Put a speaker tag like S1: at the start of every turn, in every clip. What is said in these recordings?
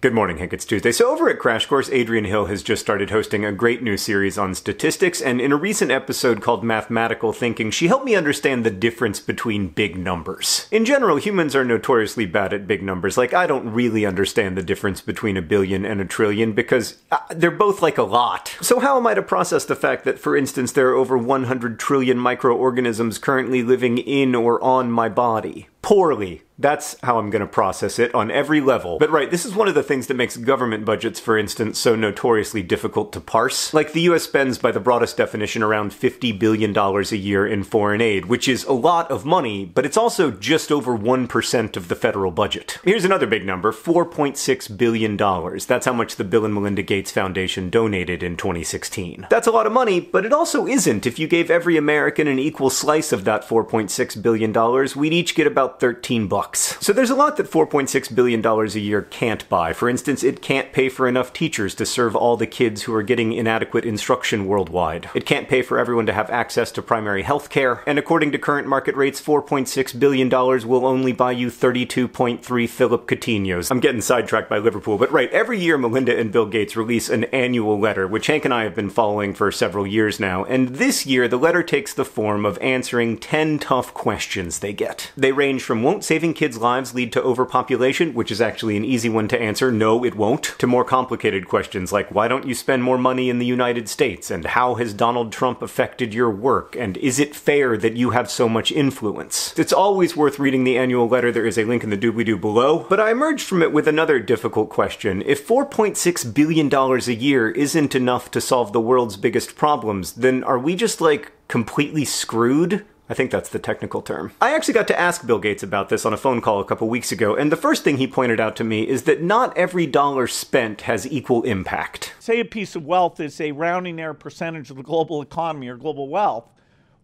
S1: Good morning, Hank. It's Tuesday. So, over at Crash Course, Adriene Hill has just started hosting a great new series on statistics, and in a recent episode called Mathematical Thinking, she helped me understand the difference between big numbers. In general, humans are notoriously bad at big numbers. Like, I don't really understand the difference between a billion and a trillion because uh, they're both like a lot. So, how am I to process the fact that, for instance, there are over 100 trillion microorganisms currently living in or on my body? Poorly. That's how I'm going to process it on every level. But right, this is one of the things that makes government budgets, for instance, so notoriously difficult to parse. Like the US spends, by the broadest definition, around $50 billion a year in foreign aid, which is a lot of money, but it's also just over 1% of the federal budget. Here's another big number $4.6 billion. That's how much the Bill and Melinda Gates Foundation donated in 2016. That's a lot of money, but it also isn't. If you gave every American an equal slice of that $4.6 billion, we'd each get about 13 bucks bucks. So there's a lot that $4.6 billion a year can't buy. For instance, it can't pay for enough teachers to serve all the kids who are getting inadequate instruction worldwide. It can't pay for everyone to have access to primary health care. And according to current market rates, $4.6 billion will only buy you 32.3 Philippe Coutinho's. I'm getting sidetracked by Liverpool, but right, every year Melinda and Bill Gates release an annual letter, which Hank and I have been following for several years now. And this year, the letter takes the form of answering 10 tough questions they get. They range from won't saving kids' lives lead to overpopulation, which is actually an easy one to answer, no, it won't, to more complicated questions like why don't you spend more money in the United States, and how has Donald Trump affected your work, and is it fair that you have so much influence? It's always worth reading the annual letter, there is a link in the doobly-doo below, but I emerged from it with another difficult question. If $4.6 billion a year isn't enough to solve the world's biggest problems, then are we just like completely screwed? I think that's the technical term. I actually got to ask Bill Gates about this on a phone call a couple weeks ago, and the first thing he pointed out to me is that not every dollar spent has equal impact.
S2: Say a piece of wealth is a rounding error percentage of the global economy or global wealth.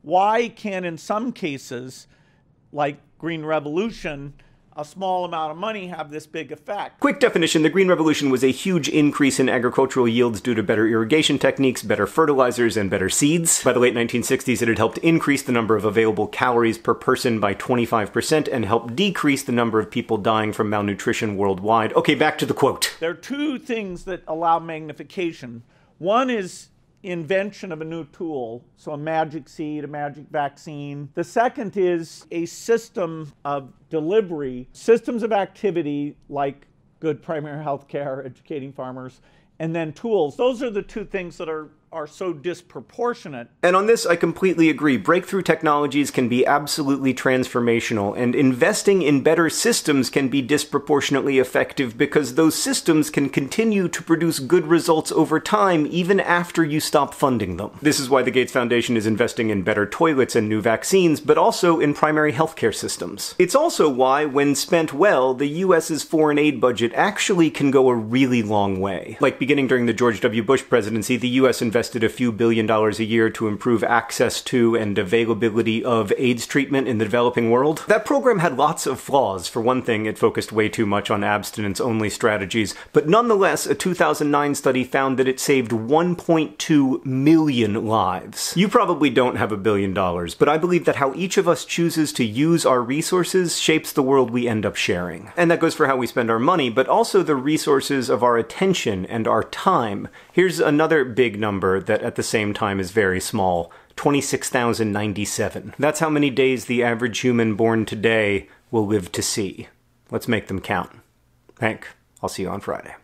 S2: Why can, in some cases, like Green Revolution, a small amount of money have this big effect.
S1: Quick definition the Green Revolution was a huge increase in agricultural yields due to better irrigation techniques, better fertilizers, and better seeds. By the late 1960s, it had helped increase the number of available calories per person by 25% and helped decrease the number of people dying from malnutrition worldwide. Okay, back to the quote.
S2: There are two things that allow magnification. One is invention of a new tool, so a magic seed, a magic vaccine. The second is a system of delivery, systems of activity like good primary health care, educating farmers, and then tools. Those are the two things that are are so disproportionate.
S1: And on this, I completely agree. Breakthrough technologies can be absolutely transformational, and investing in better systems can be disproportionately effective because those systems can continue to produce good results over time even after you stop funding them. This is why the Gates Foundation is investing in better toilets and new vaccines, but also in primary healthcare systems. It's also why, when spent well, the US's foreign aid budget actually can go a really long way. Like beginning during the George W. Bush presidency, the US invested invested a few billion dollars a year to improve access to and availability of AIDS treatment in the developing world. That program had lots of flaws. For one thing, it focused way too much on abstinence only strategies, but nonetheless, a 2009 study found that it saved 1.2 million lives. You probably don't have a billion dollars, but I believe that how each of us chooses to use our resources shapes the world we end up sharing. And that goes for how we spend our money, but also the resources of our attention and our time. Here's another big number that at the same time is very small 26,097. That's how many days the average human born today will live to see. Let's make them count. Hank, I'll see you on Friday.